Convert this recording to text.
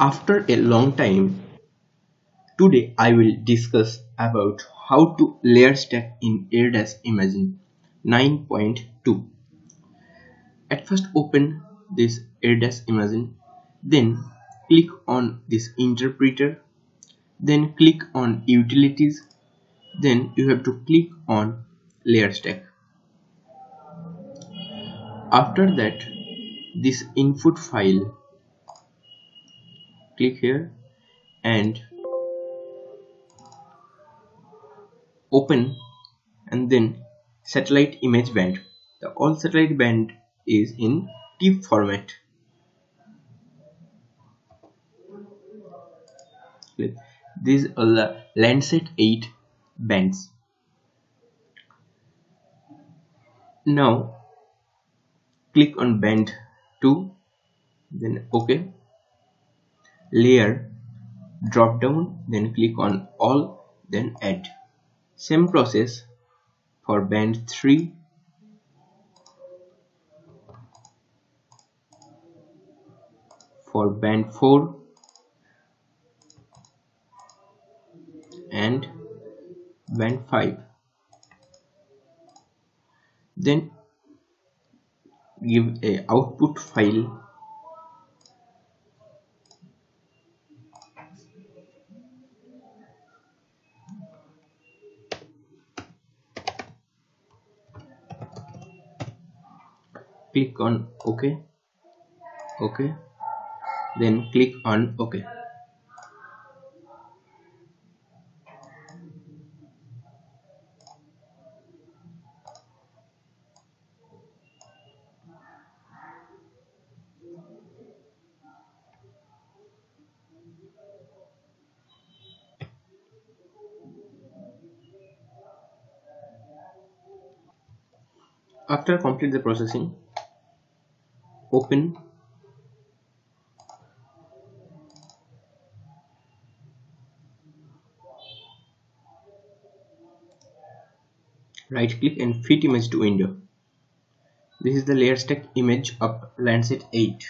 After a long time, today I will discuss about how to layer stack in ERDAS Imagine 9.2. At first open this ERDAS Imagine, then click on this interpreter, then click on utilities, then you have to click on layer stack. After that, this input file click here and open and then satellite image band. The all satellite band is in TIFF format. These are the Landsat 8 bands. Now click on band 2 then ok layer drop down then click on all then add. Same process for band 3 for band 4 and band 5 then give a output file click on ok. Ok. Then click on ok. After complete the processing open. Right click and fit image to window. This is the layer stack image of Landsat 8